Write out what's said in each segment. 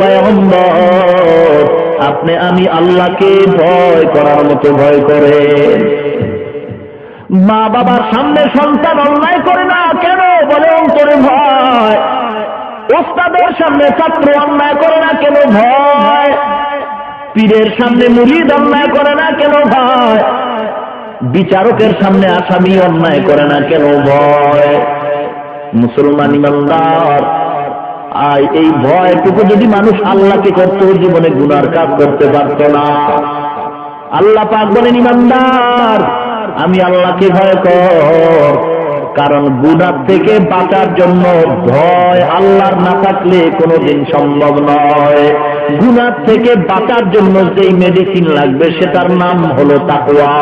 পায়ম্বর আপনি, আমি আল্লাহকে ভয় করার মতো ভয় করে। মা বাবার সামনে সন্তান অন্যায় করে না কেন? বলে অন্তরে ভয়। ওস্তাদের সামনে ছাত্র অন্যায় করে না কেন ভয়? পীরের সামনে মুরিদ অন্যায় করে না কেন ভয়? বিচারকের সামনে আসামি অন্যায় করে না কেন ভয়? মুসলমান ইমানদার আর এই ভয়টুকু যদি মানুষ আল্লাহকে করত জীবনে গুনার কাজ করতে পারত না। আল্লাহ পাক বলেন, ইমানদার, আমি আল্লাহকে ভয় কর, কারণ গুনার থেকে বাঁচার জন্য ভয় আল্লাহর না থাকলে কোনোদিন সম্ভব নয়। গুনার থেকে বাঁচার জন্য যেই মেডিসিন লাগবে, সেটার নাম হলো তাকুয়া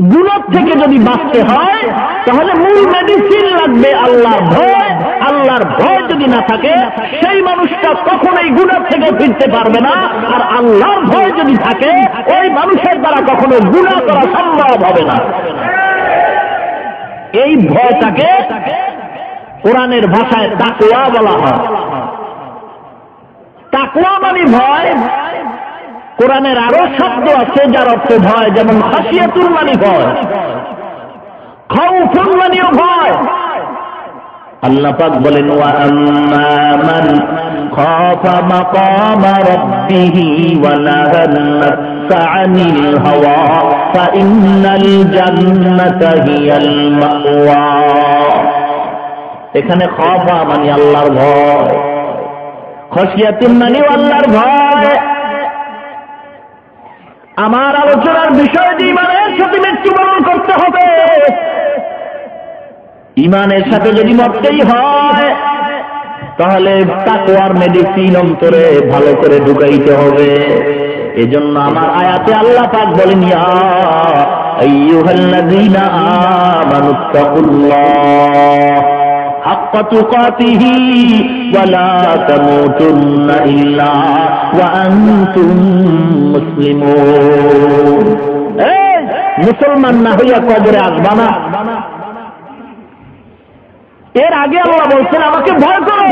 গুণর থেকে যদি বাঁচতে হয়, তাহলে মূল মেডিসিন লাগবে আল্লাহর ভয়। আল্লাহর ভয় যদি না থাকে, সেই মানুষটা কখনোই গুণার থেকে ফিরতে পারবে না। আর আল্লাহর ভয় যদি থাকে, ওই মানুষের দ্বারা কখনো গুণা করা সম্ভব হবে না। এই ভয়টাকে কোরআনের ভাষায় তাকুয়া বলা হয়। তাকুয়া মানে ভয় কোরআনের আরও শব্দ আছে যার অর্থ ভয়, যেমন হাসিয়াতুর মানে ভয় মানেও ভয়। আল্লাহ পাক বলেন এখানে খাফা মানে আল্লাহর ভয় খসিয়াতুন মানে আল্লাহর ভয়। আমার আলোচনার বিষয় যে ইমানের সাথে মৃত্যুবরণ করতে হবে। ইমানের সাথে যদি মরতেই হয়, তাহলে তাকুয়ার মেডিসিন অন্তরে ভালো করে ঢুকাইতে হবে। এজন্য আমার আয়াতে আল্লাহ পাক বলেন, ইয়া আইয়ুহাল্লাযীনা আমানুত্তাকুল্লাহ حق تقاته ولا تموتن إلا وأنتم مسلمون মুসলমান না হইয়া কবরে আসবা না এর আগে আল্লাহ বলছেন আমাকে ভয় করো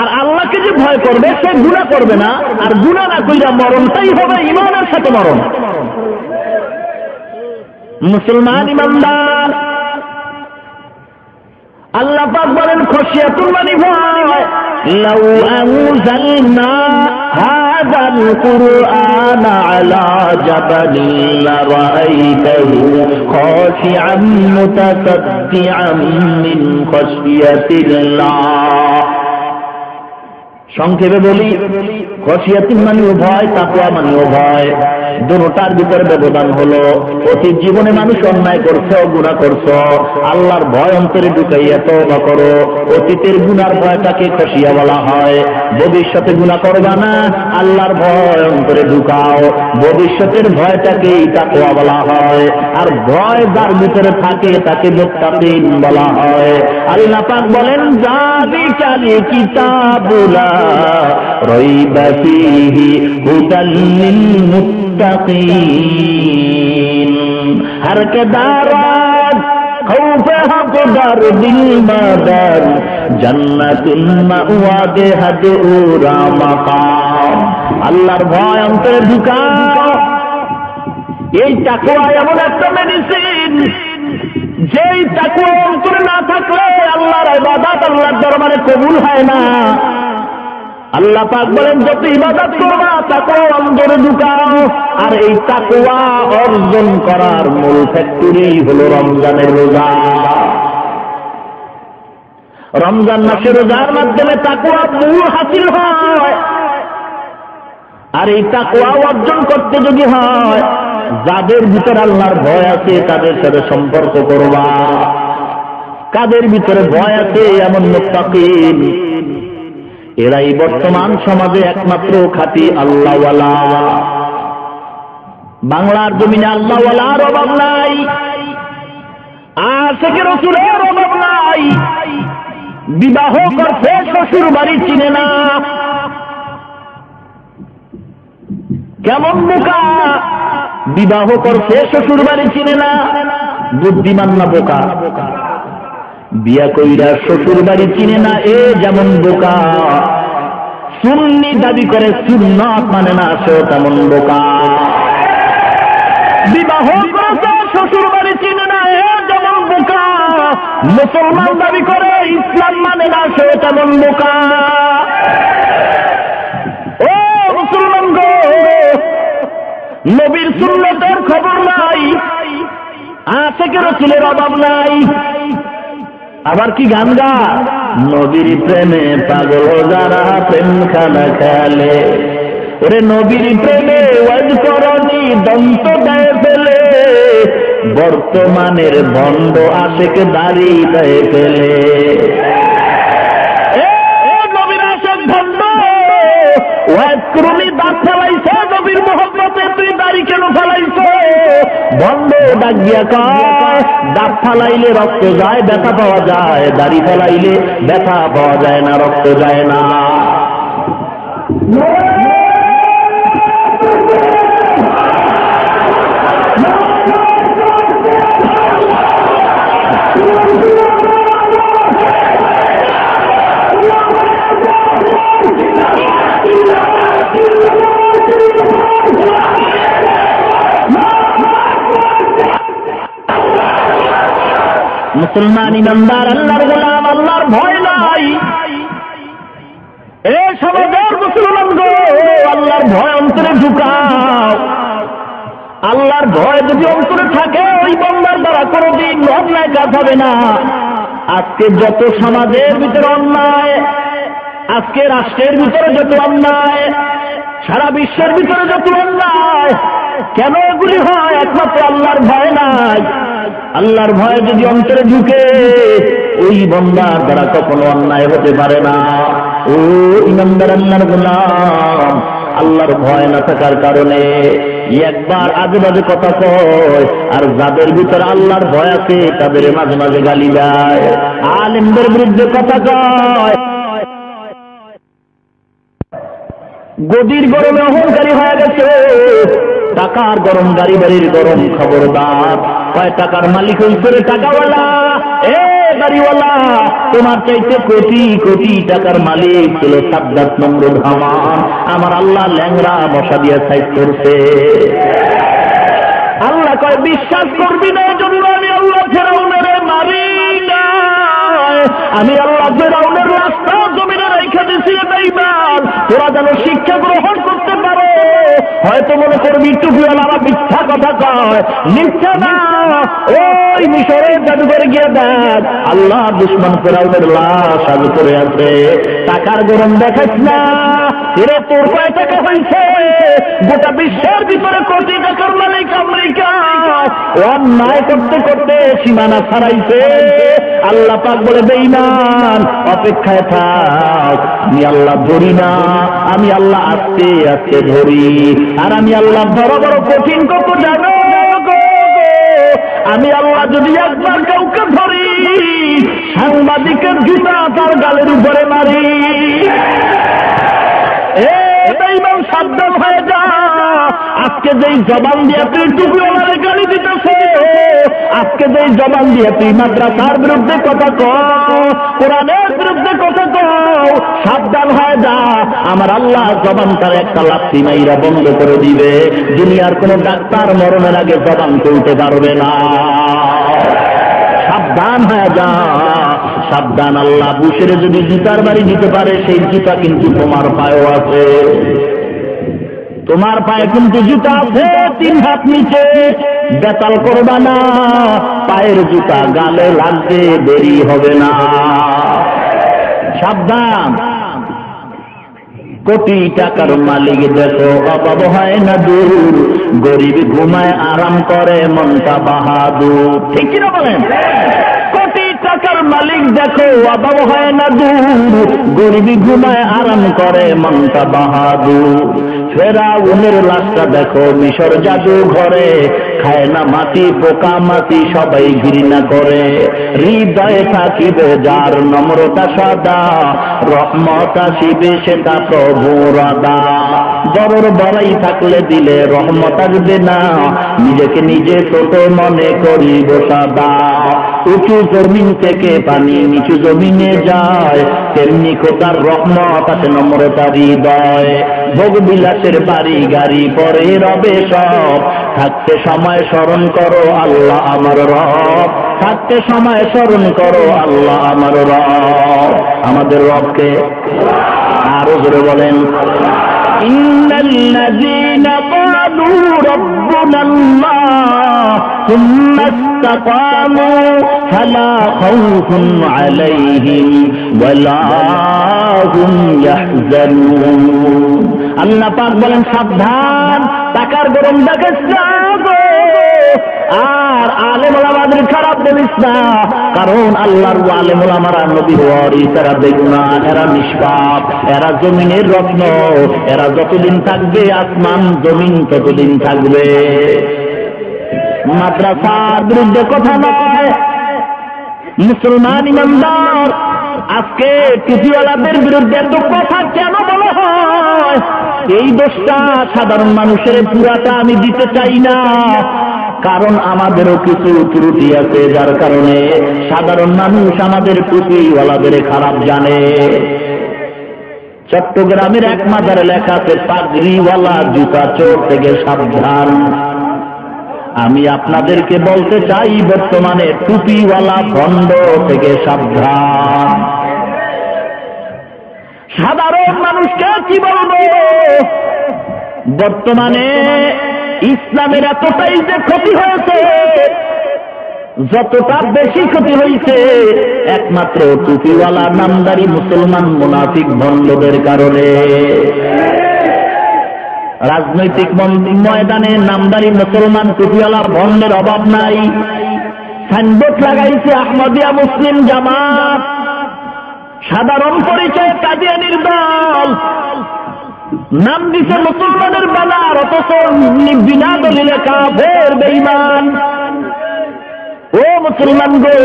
আর আল্লাহকে যে ভয় করবে সে গুণা করবে না আর গুণা না কইরা মরণটাই হবে ইমানের সাথে মরণ মুসলমান ইমানদার আল্লাহ পাক বলেন, খসিয়াতুল মানি ভয়। লাউ আনজালনা হাযাল কুরআন আলা জাবালিন লারাআইতাহু খাশিআন মুতাসাদ্দিআন মিন খশিয়াতিল্লাহ সংক্ষেপে বলি খসিয়াতিন মানেও ভয় তাকুয়া মানেও ভয়। দুটার ভিতরে ব্যবধান হলো অতীত জীবনে মানুষ অন্যায় করছ গুণা করছ, আল্লাহর ভয় অন্তরে ঢুকাইয়া তওবা করো, অতীতের গুনার ভয়টাকে খসিয়া বলা হয়, ভবিষ্যতে গুণা করবা না, আল্লাহর ভয় অন্তরে ঢুকাও, ভবিষ্যতের ভয়টাকেই তাকুয়া বলা হয়, আর ভয় যার ভিতরে থাকে তাকে মুত্তাকিন বলা হয়। আল্লাহ পাক বলেন জালিকাল কিতাবুলা রাইবা ফীহি হুদাল মুত্তাকিন হর কে দারাত خوف حق در دل مدر جنت المأواد هدورا مقام আল্লাহর ভয় অন্তরে ঢুকাও এই টাকুয়া এমন একটা মেডিসিন যেই টাকুয়া অন্তরে না থাকলে আল্লাহর ইবাদত আল্লাহর দরবারে কবুল হয় না আল্লাহ পাক বলেন, যত ইবাদত করবা তাকুয়া অন্তরে ঢুকাও। আর এই তাকুয়া অর্জন করার মূল ফ্যাক্টরি হলো রমজানের রোজা। রমজান মাসে রোজার মাধ্যমে তাকুয়া মূল হাসিল হয়। আর এই তাকুয়া অর্জন করতে যদি হয়, যাদের ভিতরে আল্লাহর ভয় আছে, তাদের সাথে সম্পর্ক করবা। কাদের ভিতরে ভয় আছে, এমন মুত্তাকিন। এরাই বর্তমান সমাজে একমাত্র খাতি আল্লাহওয়ালা। বাংলার জমিনে আল্লাহওয়ালার অভাব নাই। আশেখের রসুলের অভাব নাই। বিবাহ করছে শ্বশুর বাড়ি চিনে না। কেমন বোকা? বিবাহ করছে শ্বশুর বাড়ি চিনে না। বুদ্ধিমান না বোকা? বিয়া কইরা শ্বশুর বাড়ি চিনে না, এ যেমন বোকা। সুন্নি দাবি করে সুন্নত মানে না সেও তেমন বোকা। বিবাহ শ্বশুর বাড়ি চিনে না যেমন বোকা। মুসলমান দাবি করে, ইসলাম মানে না সেও তেমন বোকা। ও মুসলমান গো, নবীর সুন্নতের খবর নাই আশেকে রসুলের অভাব নাই। আবার কি গান গা? নবীর প্রেমে পাগল যারা প্রেম খানা খেলে। ওরে নবীর প্রেমে ওয়াজ করনি, দন্ত দেয় ফেলে। বর্তমানের ভণ্ড আশেক দাড়ি দেয় ফেলে। ওয়াজ করনি, দাঁত ফেলাইছে নবীর মোহব্বতে, তুই দাড়ি কেন ফেলাইছ? বন্ধ ডাক দিয়া কয়, দাঁত ফালাইলে রক্ত যায়, ব্যথা পাওয়া যায়, দাড়ি ফালাইলে ব্যথা পাওয়া যায় না, রক্ত যায় না। মুসলমান ইমানদার আল্লাহর গোলাম, আল্লাহর ভয় নাই। এ সমাজের মুসলমান গো আল্লাহর ভয় অন্তরে ঢুকাও। আল্লাহর ভয় যদি অন্তরে থাকে, ওই বন্দার দ্বারা কোনোদিন অন্যায় কাজ হবে না। আজকে যত সমাজের ভিতরে অন্যায়, আজকে রাষ্ট্রের ভিতরে যত অন্যায়, সারা বিশ্বের ভিতরে যত অন্যায়, কেন এগুলি হয়? একমাত্র আল্লাহর ভয় নাই। আল্লাহর ভয় যদি অন্তরে ঢুকে, ওই বন্দার দ্বারা কখনো অন্যায় হতে পারে না। ও ইমানদার আল্লাহর গোলাম, আল্লাহর ভয় না থাকার কারণে একবার আজে বাজে কথা কয়, আর যাদের ভিতরে আল্লাহর ভয় আছে, তাদের মাঝে মাঝে গালি দেয়। আলেমদের বিরুদ্ধে কথা কয়। গদির গরমে অহংকারী হয়ে গেছে। টাকার গরম, গাড়ি বাড়ির গরম, খবরদার। কয় টাকার মালিক করে টাকাওয়ালা? এ গাড়িওয়ালা তোমার চাইতে কোটি কোটি টাকার মালিক ছিল সাদ্দাত নম্র ধামান আমার আল্লাহ ল্যাংরা মশা দিয়ে সাইজ করছে। আল্লাহ কয়, বিশ্বাস করবি না জন্য আমি আল্লাহ ফেরাউনের মারি। আমি আল্লাহ ফেরাউনের রাস্তা জমিনে রেখে দিছি বেইমান তোরা যেন শিক্ষা গ্রহণ করতে পারো। হয়তো মনে করবি টুপিওয়ালা মিথ্যা কথা কয়। মিথ্যা না। ওই মিশরের জাদুঘরে গিয়ে দেখ। আল্লাহ দুশ্মন ফেরাউনের লাশ আগে করে আছে। টাকার গরম দেখাস না। এরে তোর কয় টাকা হয়েছে। গোটা বিশ্বের ভিতরে কোটি টাকার মালিক আমেরিকা। অন্যায় করতে করতে সীমানা ছাড়াইছে। আল্লাহ পাক বলে বেইমান অপেক্ষায় থাক। আমি আল্লাহ ধরি না। আমি আল্লাহ আস্তে আস্তে ধরি। আর আমি আল্লাহ বড় বড় কঠিন কত জানো। আমি আল্লাহ যদি একবার কাউকে ধরি, সাংবাদিকের জুতা তার গালের উপরে মারি। এ বেঈমান সাবধান হয়ে যা। আজকে যেই জবান দিয়ে তুই টুপিওয়ালারে গালি দিতেছে, আজকে যেই জবান দিয়ে তুই মাদ্রাসার বিরুদ্ধে কথা কোরআনের বিরুদ্ধে কথা কও, সাবধান হয়ে যা, আমার আল্লাহ জবান তার একটা লাথি মাইরা বন্ধ করে দিবে। দুনিয়ার কোন ডাক্তার মরণের আগে জবান তুলতে পারবে না। সাবধান হয়ে যা, সাবধান আল্লাহ বুসের যদি জুতার বাড়ি দিতে পারে, সেই জুতা কিন্তু তোমার পায়েও আছে। তোমার পায়ে কিন্তু জুতা আছে, তিন হাত নিচে। বেতাল করবা না, পায়ের জুতা গালে লাগবে, দেরি হবে না। সাবধান। কোটি টাকার মালিক দেখো, অভাব হয় না দূর। গরিব ঘুমায়, আরাম করে, মনটা বাহাদুর। ঠিক কিনা বলেন? কোটি টাকার মালিক দেখো, অভাব হয় না দূর। গরিব ঘুমায়, আরাম করে, মনটা বাহাদুর। ফেরাউনের লাশটা দেখো, মিশর জাদু ঘরে। খায় না মাটি, পোকা মাটি, সবাই ঘৃণা করে। হৃদয়ে থাকিবে যার নম্রতা সদা, রহমত আসিবে সেটা প্রভু রাদা জরুর বড়াই থাকলে দিলে রহমত আসবে না, নিজেকে নিজে ছোট মনে করিব সদা। উঁচু জমিন থেকে পানি নিচু জমিনে যায়, তেমনি খোদার রহমত আছে নম্রতার হৃদয়। ভোগ বিলাসের বাড়ি গাড়ি পরে রবে সব। থাকতে সময় স্মরণ করো আল্লাহ আমার রব। থাকতে সময় স্মরণ করো আল্লাহ আমার রব। আমাদের রবকে আরও ধরে বলেন। ইন্নাল্লাযীনা ক্বালু রাব্বুনা আল্লাহ ثم استقاموا فلا خوف عليهم ولا هم يحزنون আল্লাহ পাক বলেন সাবধান টাকার গরম দেখিস না গো। আর আলেম ওলামাদের খারাপ দেখিস না কারণ আল্লাহর আলেম ওলামারা নবীর ওয়ারিস এরা বেগুনা এরা নিষ্পাপ এরা জমিনের রত্ন এরা যতদিন থাকবে আসমান জমিন ততদিন থাকবে মাদ্রাসার বিরুদ্ধে কথা নয়। মুসলমান ইমানদার, আজকে টুপিওয়ালাদের বিরুদ্ধে এত কথা কেন বলা এই দোষটা সাধারণ মানুষের পুরাটা আমি দিতে চাই না। কারণ আমাদেরও কিছু ত্রুটি আছে, যার কারণে সাধারণ মানুষ আমাদের টুপিওয়ালাদের খারাপ জানে। চট্টগ্রামের এক মাজারে লেখা আছে, পাগড়িওয়ালা জুতা চোর থেকে সাবধান। আমি আপনাদেরকে বলতে চাই, বর্তমানে টুপিওয়ালা ভণ্ড থেকে সাবধান। সাধারণ মানুষকে কি বলব? বর্তমানে ইসলামের এতটাই যে ক্ষতি হয়েছে, যতটা বেশি ক্ষতি হয়েছে, একমাত্র টুপিওয়ালা নামদারি মুসলমান মুনাফিক ভণ্ডদের কারণে। রাজনৈতিক ময়দানে নামদারি মুসলমান টুপিওয়ালা ভণ্ডের অভাব নাই। সাইনবোর্ড লাগাইছে আহমদিয়া মুসলিম জামাত। সাধারণ পরিচয় কাদিয়ানির দল নাম দিছে মুসলমানের বাজার, অথচ বিনা দলিলে কাফের বেইমান ও মুসলমান গো,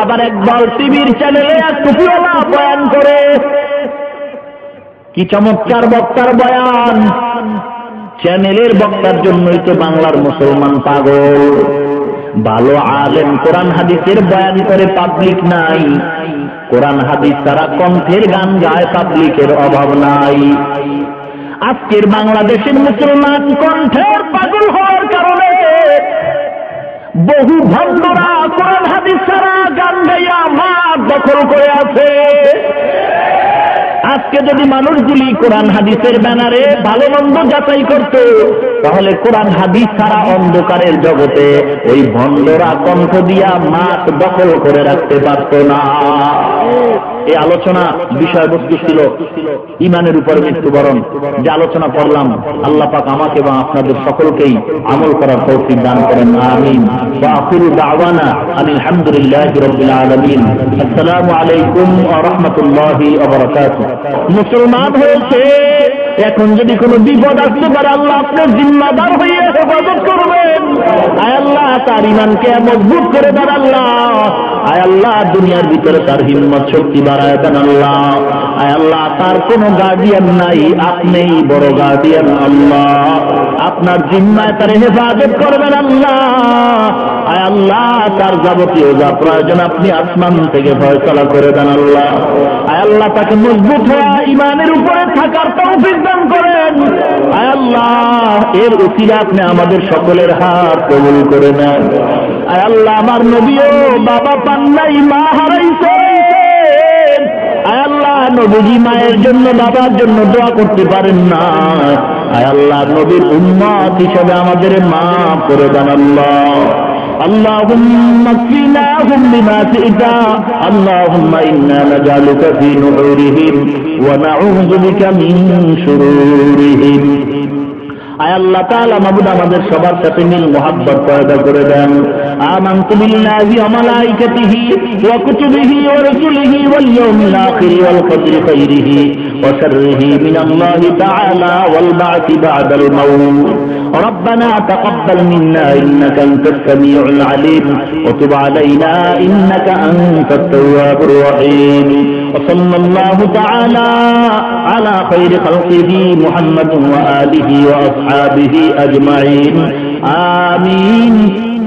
আবার একবার টিভির চ্যানেলে টুপিওয়ালা বয়ান করে। কি চমৎকার বক্তার বয়ান। চ্যানেলের বক্তার জন্যই তো বাংলার মুসলমান পাগল। ভালো আলেম কোরআন হাদিসের বয়ান করে পাবলিক নাই। কোরআন হাদিস তারা কণ্ঠের গান গায় পাবলিকের অভাব নাই। আজকের বাংলাদেশের মুসলমান কণ্ঠের পাগল হওয়ার কারণে বহু ভণ্ডরা কোরআন হাদিস ছাড়া গান গাইয়া মাঠ দখল করে আছে। আজকে যদি মানুষগুলি কোরআন হাদিসের ব্যানারে ভালো মন্দ যাচাই করত, তাহলে কোরআন হাদিস ছাড়া অন্ধকারের জগতে ওই ভণ্ডরা কণ্ঠ দিয়া মাঠ দখল করে রাখতে পারত না। এই আলোচনা বিষয়বস্তু ছিল ইমানের উপর মৃত্যুবরণ। যে আলোচনা করলাম, আল্লাহ পাক আমাকে এবং আপনাদের সকলকেই আমল করার তৌফিক দান করেন। আমিন। ওয়া রাহমাতুল্লাহি ওয়া বারাকাতুহু। মুসলমান হয়েছে। এখন যদি কোনো বিপদ আসতে পারে, আল্লাহ আপনার জিম্মাদার হইয়া হেফাজত করবেন। আয় আল্লাহ, তার ইমানকে মজবুত করে দেন আল্লাহ। আয় আল্লাহ, দুনিয়ার ভিতরে তার হিম্মত শক্তি বাড়ায় দেন আল্লাহ। আয় আল্লাহ তার কোনো গার্ডিয়ান নাই, আপনিই বড় গার্ডিয়ান আল্লাহ। আপনার জিম্মায় তার হেফাজত করবেন আল্লাহ। আয় আল্লাহ, তার যাবতীয় যা প্রয়োজন আপনি আসমান থেকে ফয়সলা করে দেন আল্লাহ। আয় আল্লাহ, তাকে মজবুত হওয়া ইমানের উপরে থাকার তৌফিক দান করেন। আয় আল্লাহ, এর উচিরা আপনি আমাদের সকলের হাত কবুল করে নেন। আয় আল্লাহ, আমার নবীও বাবা পান্নাই মা হারাইছে। নবীজি মায়ের জন্য বাবার জন্য দোয়া করতে পারেন না আয় আল্লাহ নবীর উম্মত হিসেবে আমাদের মা করে দেন আল্লাহ اللهم اكفناهم بما شئت اللهم إنا نجعلك في نحورهم ونعوذ بك من شرورهم আয় আল্লাহ তাআলা মাবুদ আমাদের সবার সাথে মিল মোহাব্বত পয়দা করে দেন আমানতু বিল্লাহি ওয়া মালাইকাতিহি ওয়া কুতুবিহি ওয়া রাসূলিহি ওয়াল ইয়াউমিল আখির ওয়াল কদরি খাইরিহি ওয়া শাররিহি মিন আল্লাহি তাআলা ওয়াল বা'থি বা'দাল মাউত ربنا تقبل منا إنك أنت السميع العليم وتب علينا إنك أنت التواب الرحيم وصلى الله تعالى على خير خلقه محمد وآله وأصحابه أجمعين. آمين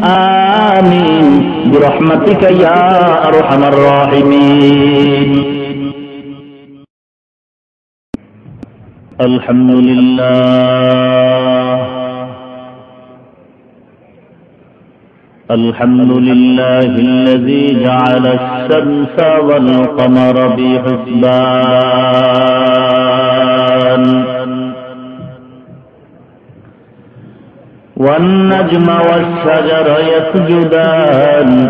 آمين برحمتك يا أرحم الراحمين. الحمد لله. الحمد لله الذي جعل الشمس والقمر بحسبان. والنجم والشجر يسجدان.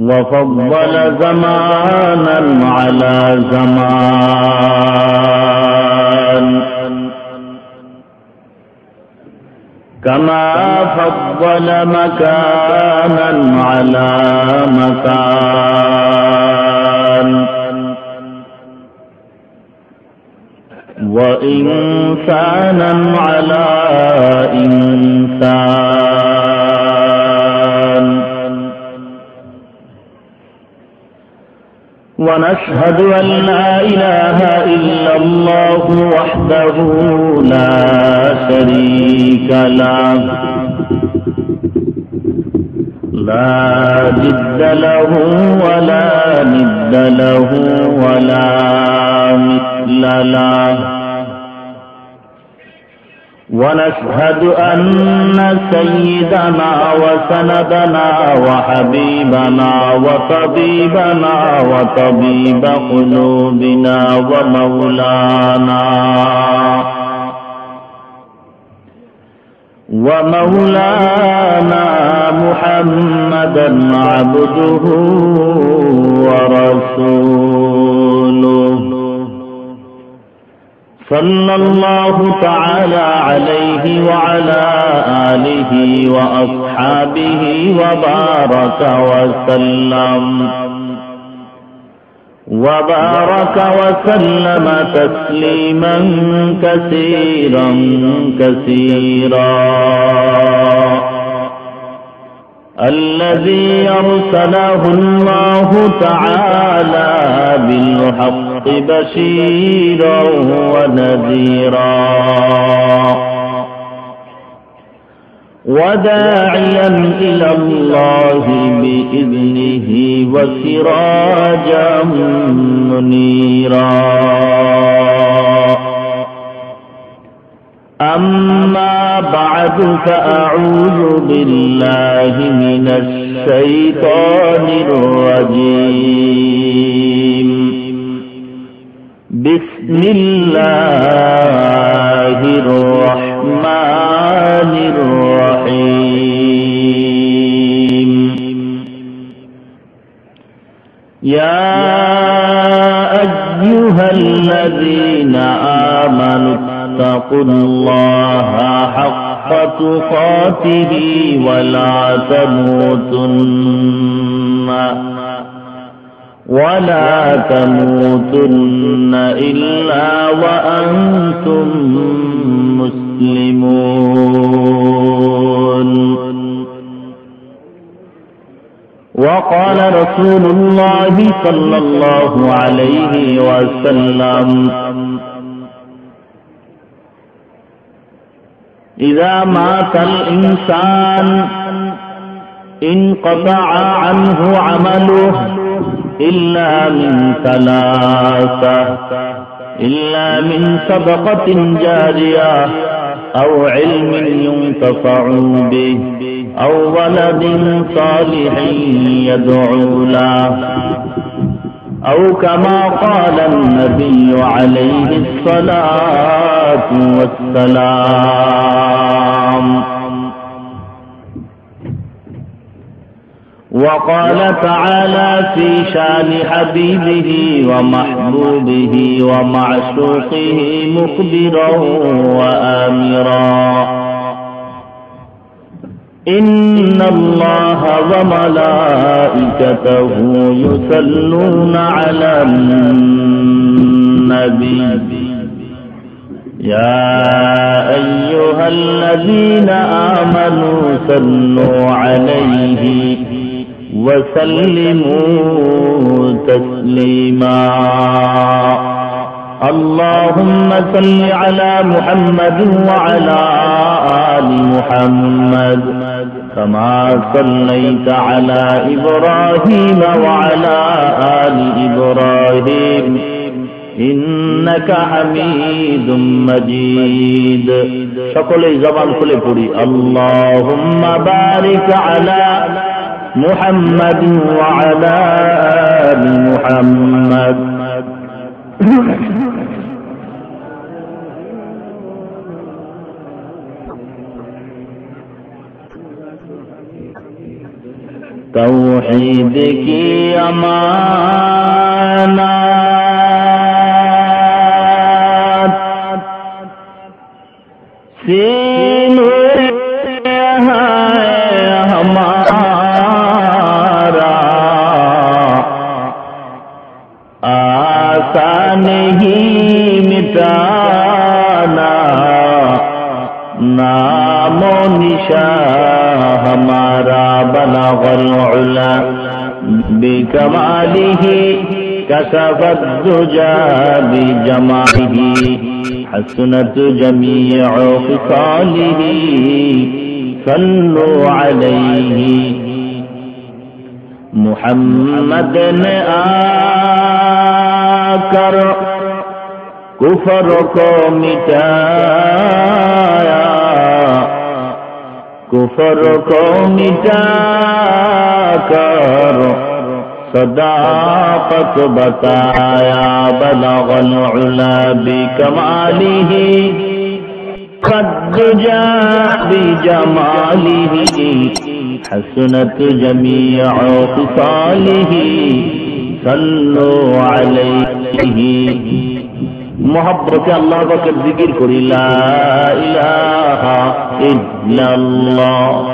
وفضل زمانا على زمان. كما فضل مكانا على مكان. وإنسانا على إنسان. ونشهد أن لا إله إلا الله وحده لا شريك له. لا جد له ولا ند له ولا مثل له. ونشهد أن سيدنا وسندنا وحبيبنا وطبيبنا وطبيب قلوبنا ومولانا ومولانا محمدا عبده ورسوله. صلى الله تعالى عليه وعلى آله وأصحابه وبارك وسلم. وبارك وسلم تسليما كثيرا كثيرا. الذي أرسله الله تعالى بالحق بشيرا ونذيرا. وداعيا إلى الله بإذنه وسراجا منيرا. أما بعد فأعوذ بالله من الشيطان الرجيم. بسم الله الرحمن الرحيم يا أيها الذين آمنوا اتقوا الله حق تقاته ولا تموتن ولا تموتن إلا وأنتم مسلمون وقال رسول الله صلى الله عليه وسلم إذا مات الإنسان انقطع عنه عمله إلا من ثلاثة إلا من صدقة جارية أو علم ينتفع به أو ولد صالح يدعو له أو كما قال النبي عليه الصلاة والسلام. وقال تعالى في شان حبيبه ومحبوبه ومعشوقه مخبرا وآمرا. إن الله وملائكته يصلون على النبي. يا أيها الذين آمنوا صلوا عليه. وسلموا تسليما اللهم صل على محمد وعلى آل محمد كما صليت على إبراهيم وعلى آل إبراهيم إنك حميد مجيد সকলেই জবান খুলে পড়ি اللهم بارك على محمد وعلى آل محمد. توحید کی امانات سینو كشف الدجى بجماله حسنت جميع خصاله. صلوا عليه. محمد نے آکر، کفر کو مٹایا. کفر کو مٹا کر صداقت بتایا بلغ العلا بکماله قد جاء بجماله حسنت جميع خصاله صلوا عليه. محبت اللہ بکر ذکر کری لا الہ إلا اللہ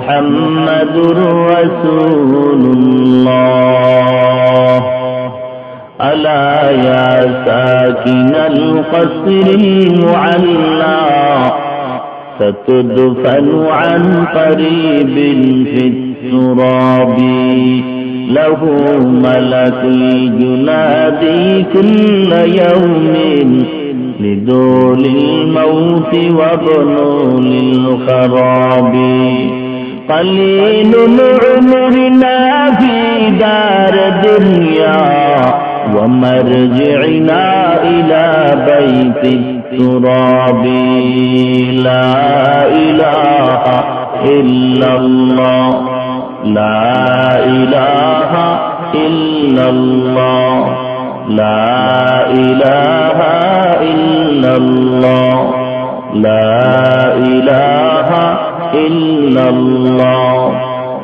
محمد رسول الله. ألا يا ساكن القصر المعلى. ستدفن عن قريب في التراب. له ملك ينادي كل يوم لدول الموت وبنول الخراب قليل عمرنا في دار دنيا ومرجعنا إلى بيت التراب. لا إله إلا الله. لا إله إلا الله. لا إله إلا الله. لا إله إلا الله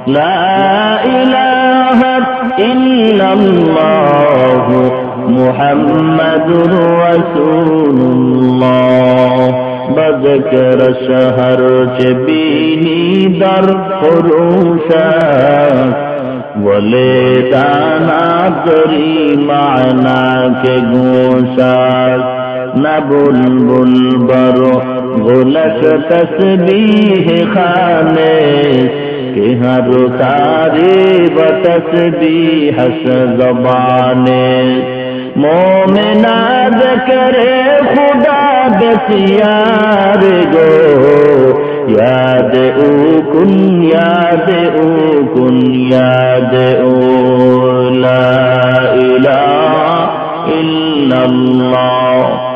لا إله إلا الله محمد رسول الله. بذكر شهر جبيني در خروشات بولے دانا کری معنا کے گوشات نہ بل بل برو گلک تسبیح خانے، کہ ہر تاری و تسبیح زبانے۔ مومناد کرے خدا بسیار گو یاد او کن، یاد او کن، یاد او لا الہ الا اللہ۔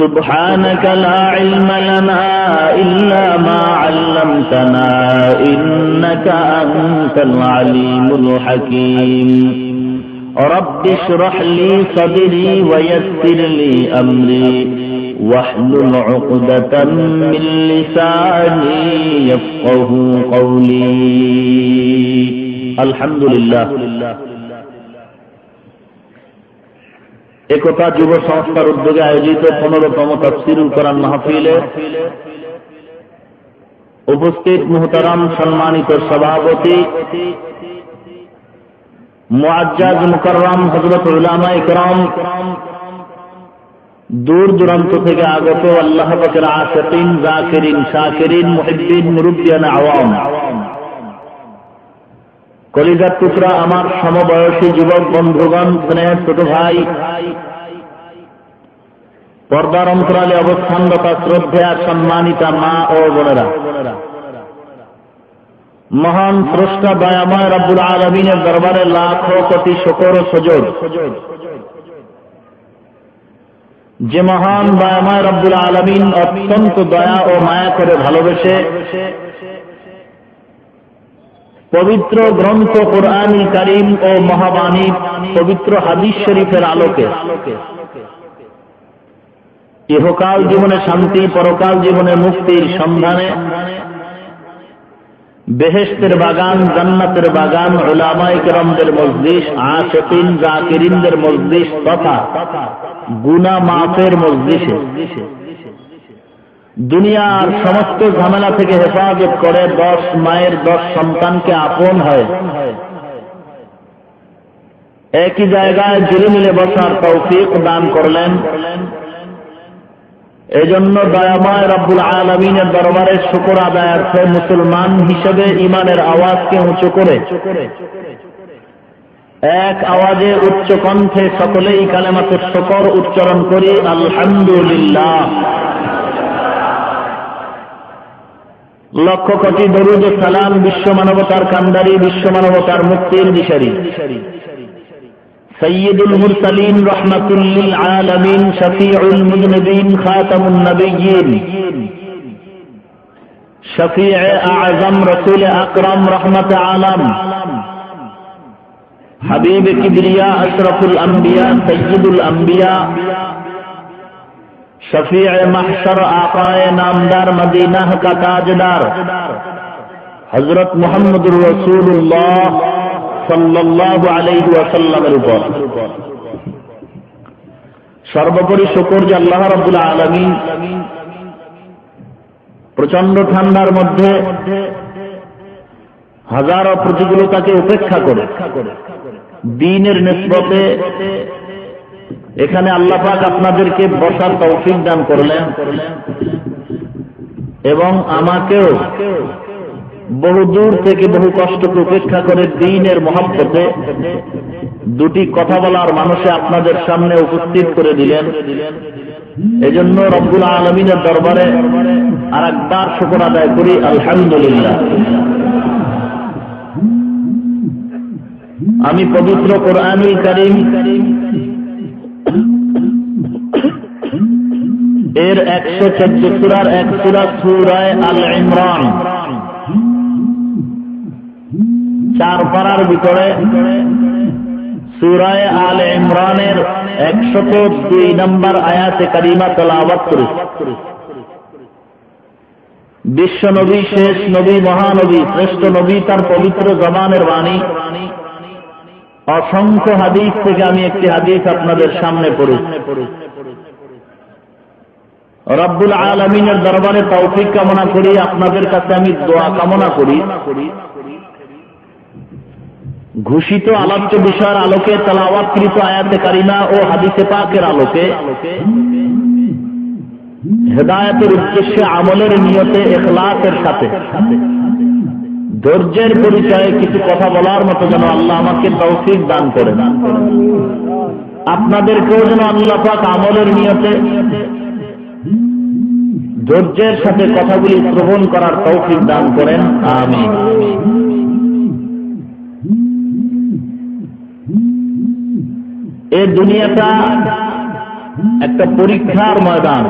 سبحانك لا علم لنا إلا ما علمتنا إنك أنت العليم الحكيم. رب اشرح لي صدري ويسر لي أمري. واحلل عقدة من لساني يفقه قولي. الحمد لله. একতা যুব সংস্থার উদ্যোগে আয়োজিত পনেরোতম তফসিরুল কোরআন মাহফিলে উপস্থিত মুহতারাম সম্মানিত সভাপতি, মুআজ্জাজ মুকররম হযরত উলামা ইকরাম দূর দূরান্ত থেকে আগত আল্লাহ পাকের আশিকিন, জাকিরিন, শাকিরিন, মুহিব্বিন, মুরব্বিয়ান, আওয়াম। কলিজার টুকরা আমার সমবয়সী যুবক বন্ধুগণ স্নেহের ছোট ভাই। পর্দার অন্তরালে অবস্থানরত শ্রদ্ধা সম্মানিতা মা ও বোনেরা। মহান স্রষ্টা দয়াময় রব্বুল আলমিনের দরবারে লাখো কোটি শকর ও সজোর। যে মহান দয়াময় রব্বুল আলমিন অত্যন্ত দয়া ও মায়া করে ভালোবেসে পবিত্র গ্রন্থ কোরআনী করিম ও মহাবাণী পবিত্র হাদিস শরীফের আলোকে। ইহকাল জীবনে শান্তি, পরকাল জীবনে মুক্তির সন্ধানে বেহেস্তের বাগান, জান্নাতের বাগান ওলামাই কেরমদের মসজিদ আশেকিন, জাকিরিনদের মসজিদ তথা গুনা মাফের মসজিদে দুনিয়ার সমস্ত ঝামেলা থেকে হেফাজত করে দশ মায়ের দশ সন্তানকে আপন হয়। একই জায়গায় জুড়ে মিলে বসার তৌফিক দান করলেন। এজন্য দয়াময় রব্বুল আলমিনের দরবারে শুকর আদায়ার্থে মুসলমান হিসেবে ইমানের আওয়াজকে উঁচু করে, এক আওয়াজে উচ্চ কণ্ঠে সকলেই কালেমাতের শকর উচ্চারণ করি, আলহামদুলিল্লাহ। লক্ষ কোটি দরুদ সালাম বিশ্ব মানবতার কান্দারি বিশ্ব মানবতার মুক্তির দিশারি সৈয়দুল মুরসালিন রাহমাতুল লিল আলামিন শফিউল মুজনবিন খাতামুন নবীন শফিع আযম রাসূল আকরাম রহমত আলাম হাবিব কিবরিয়া আশরাফুল আম্বিয়া সৈয়দুল আম্বিয়া হজরত মোহাম্মদ রসুল্লাহ উপর। সর্বোপরি শকর যে আল্লাহ রবুল আলমী প্রচণ্ড ঠান্ডার মধ্যে হাজারো প্রতিকূলতাকে উপেক্ষা করে, দিনের নিসবতে এখানে আল্লাহ পাক আপনাদেরকে বসার তৌফিক দান করলেন। এবং আমাকেও বহু দূর থেকে বহু কষ্টকে উপেক্ষা করে দিনের মহাব্বতে দুটি কথা বলার মানুষে আপনাদের সামনে উপস্থিত করে দিলেন। এজন্য রব্বুল আলমিনের দরবারে আর একবার শুকর আদায় করি, আলহামদুলিল্লাহ। আমি পবিত্র কোরআনুল করিম এর একশো চোদ্দ সুরার এক সুরা সুরায় আল ইমরান চার পাড়ার ভিতরে সুরায় আল ইমরানের একশত দুই নম্বর আয়াতে কারিমা তলাবাত করেছে। বিশ্ব নবী, শেষ নবী, মহানবী, শ্রেষ্ঠ নবী তার পবিত্র জবানের বাণী। অসংখ্য হাদিস থেকে আমি একটি হাদিস আপনাদের সামনে পড়ি। রব্বুল আলমিনের দরবারে তৌফিক কামনা করি, আপনাদের কাছে আমি দোয়া কামনা করি। ঘোষিত আলোচ্য বিষয়ের আলোকে, তালাওয়াতকৃত আয়াতে কারিমা ও হাদিসে পাকের আলোকে হেদায়তের উদ্দেশ্যে, আমলের নিয়তে, এখলাসের সাথে ধৈর্যের পরিচয়ে কিছু কথা বলার মতো যেন আল্লাহ আমাকে তৌফিক দান করেন। আপনাদেরকেও যেন আল্লাহ পাক আমলের নিয়তে ধৈর্যের সাথে কথাগুলি শ্রবণ করার তৌফিক দান করেন। আমি এই দুনিয়াটা একটা পরীক্ষার ময়দান।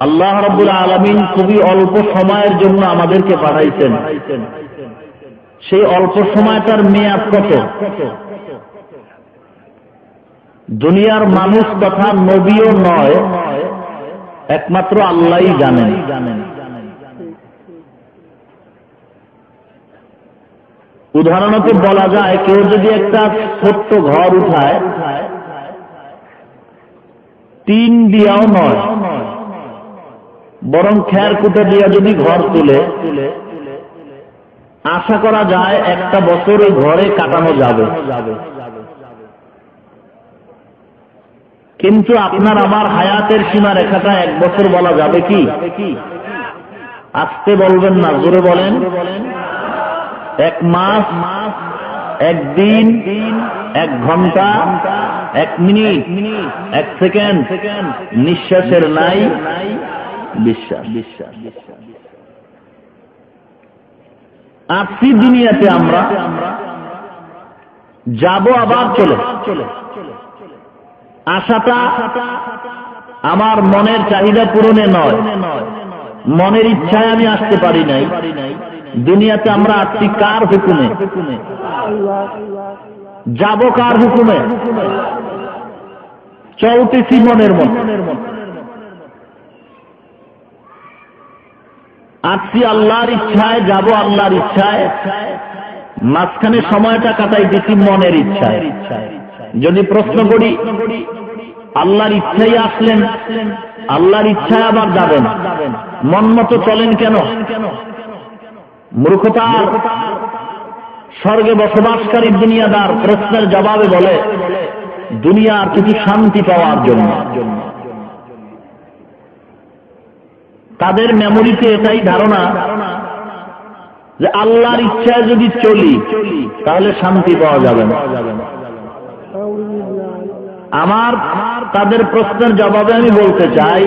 আল্লাহ রব্বুল আলমিন খুবই অল্প সময়ের জন্য আমাদেরকে পাঠাইছেন। সেই অল্প সময়টার মেয়াদ কত? দুনিয়ার মানুষ তথা নবীও নয় একমাত্র আল্লাহ জানেন। উদাহরণত বলা যায়, কেউ যদি একটা ছোট্ট ঘর উঠায় তিন দিয়াও নয়, বরং খের কুটে দিয়া যদি ঘর তুলে, আশা করা যায় একটা বছর ওই ঘরে কাটানো যাবে। কিন্তু আপনার আমার হায়াতের সীমা রেখাটা এক বছর বলা যাবে কি? আসতে বলবেন না, জোরে বলেন। এক মাস মাস একদিন এক ঘণ্টা, এক মিনিট, এক সেকেন্ড, নিঃশ্বাসের নাই, বিশ্বাস বিশ্বাস আসছি দুনিয়াতে আমরা। যাব আবার চলে চলে। আশাটা আমার মনের চাহিদা পূরণে নয়। মনের ইচ্ছায় আমি আসতে পারি নাই। দুনিয়াতে আমরা আসছি কার হুকুমে? যাব কার হুকুমে? চলতেছি মনের মতো। আসছি আল্লাহর ইচ্ছায়, যাব আল্লাহর ইচ্ছায়। মাঝখানে সময়টা কাটাই দিচ্ছি মনের ইচ্ছায়। যদি প্রশ্ন করি, আল্লাহর ইচ্ছাই আসলেন, আল্লাহর ইচ্ছায় আবার যাবেন। মন মতো চলেন কেন? মূর্খতা স্বর্গে বসবাসকারী দুনিয়াদার প্রশ্নের জবাবে বলে, দুনিয়ার কিছু শান্তি পাওয়ার জন্য। তাদের মেমোরিতে এটাই ধারণা যে আল্লাহর ইচ্ছায় যদি চলি, তাহলে শান্তি পাওয়া যাবে না। আমার, তাদের প্রশ্নের জবাবে আমি বলতে চাই,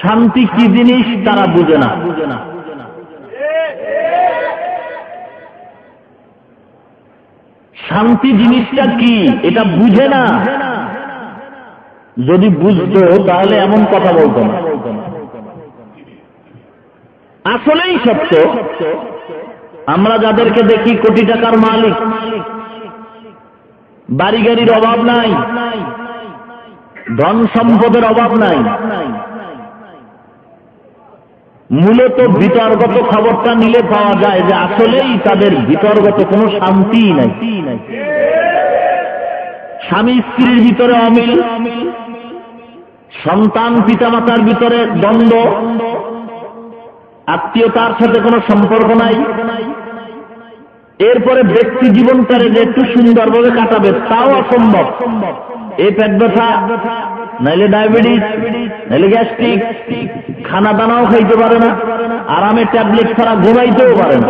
শান্তি কি জিনিস তারা বুঝে না। শান্তি জিনিসটা কি এটা বুঝে না। যদি বুঝতো তাহলে এমন কথা বলতো না। আসলেই সত্য, আমরা যাদেরকে দেখি কোটি টাকার মালিক বাড়ি গাড়ির অভাব নাই। ধন সম্পদের অভাব নাই। মূলত বিতর্গত খবরটা নিলে পাওয়া যায় যে আসলেই তাদের বিতর্গত কোনো শান্তি নাই। স্বামী স্ত্রীর ভিতরে অমিল, সন্তান পিতামাতার ভিতরে দ্বন্দ্ব, আত্মীয়তার সাথে কোনো সম্পর্ক নাই। এরপরে ব্যক্তি জীবনটারে যে একটু সুন্দরভাবে কাটাবে, তাও অসম্ভব। এই পেট ব্যথা, নাইলে ডায়াবেটিস, নাইলে গ্যাস্ট্রিক খানা দানাও খাইতে পারে না, আরামে ট্যাবলেট ছাড়া ঘুমাইতেও পারে না।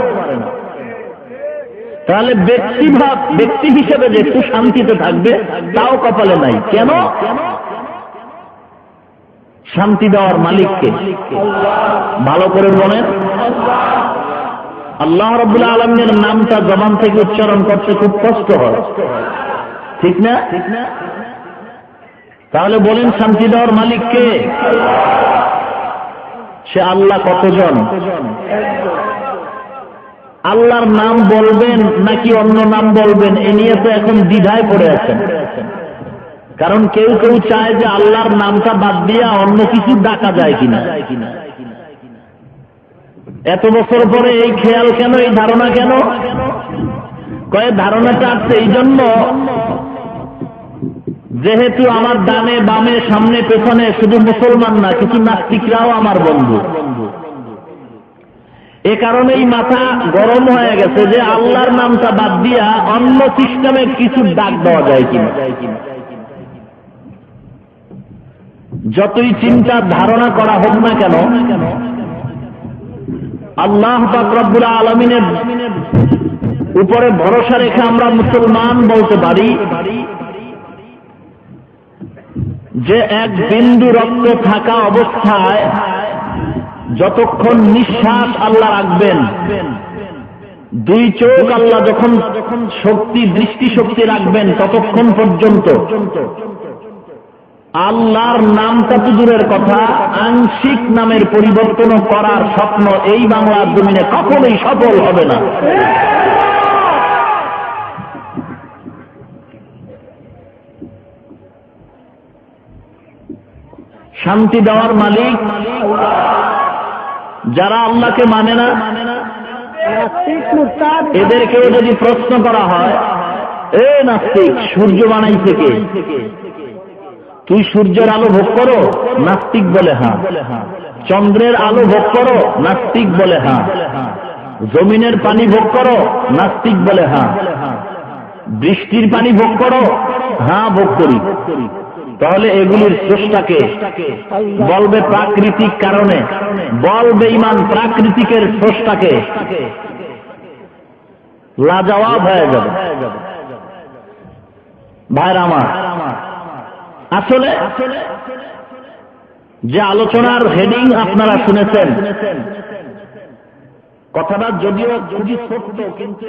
তাহলে ব্যক্তি ভাব, ব্যক্তি হিসেবে যে একটু শান্তিতে থাকবে, তাও কপালে নাই। কেন? শান্তি দেওয়ার মালিককে। ভালো করে বলেন। আল্লাহ রবুল্লা আলমের নামটা জবান থেকে উচ্চারণ করতে খুব কষ্ট হয়। ঠিক না? ঠিক না তাহলে বলেন শান্তি দেওয়ার মালিককে সে আল্লাহ কতজন? আল্লাহর নাম বলবেন নাকি অন্য নাম বলবেন? এ নিয়ে তো এখন দ্বিধায় পড়ে আছেন। কারণ কেউ কেউ চায় যে আল্লাহর নামটা বাদ দিয়া অন্য কিছু ডাকা যায় কিনা। এত বছর পরে এই খেয়াল কেন, এই ধারণা কেন? কয়ে ধারণাটা আসছে এই জন্য যেহেতু আমার ডানে বামে সামনে পেছনে শুধু মুসলমান না, কিছু নাস্তিকরাও আমার বন্ধু। এ কারণেই মাথা গরম হয়ে গেছে যে আল্লাহর নামটা বাদ দিয়া অন্য সিস্টেমে কিছু ডাক দেওয়া যায় কিনা। যতই চিন্তা ধারণা করা হোক না কেন আল্লাহ রব্বুল আলমিনের উপরে ভরসা রেখে আমরা মুসলমান বলতে পারি যে এক বিন্দু রক্ত থাকা অবস্থায় যতক্ষণ নিঃশ্বাস আল্লাহ রাখবেন, দুই চোখ আল্লাহ যখন যখন শক্তি দৃষ্টি শক্তি রাখবেন ততক্ষণ পর্যন্ত। আল্লাহর নামটা তো দূরের কথা? আংশিক নামের পরিবর্তন করার স্বপ্ন এই বাংলার জমিনে কখনোই সফল হবে না। শান্তি দেওয়ার মালিক যারা আল্লাহকে মানে না, এদেরকেও যদি প্রশ্ন করা হয়, এ নাস্তিক, সূর্য বানাই থেকে তুই সূর্যের আলো ভোগ করো, নাস্তিক বলে হ্যাঁ চন্দ্রের আলো ভোগ করো, নাস্তিক বলে হ্যাঁ জমিনের পানি ভোগ করো, নাস্তিক বলে হ্যাঁ বৃষ্টির পানি ভোগ করো হ্যাঁ ভোগ করি। তাহলে এগুলির স্রষ্টাকে বলবে প্রাকৃতিক কারণে, বলবে ইমান প্রাকৃতিকের স্রষ্টাকে। লাজবাব হয়ে যাবে। ভাইর আমার আসলে যে আলোচনার হেডিং আপনারা শুনেছেন কথাটা যদিও যদি সত্য কিন্তু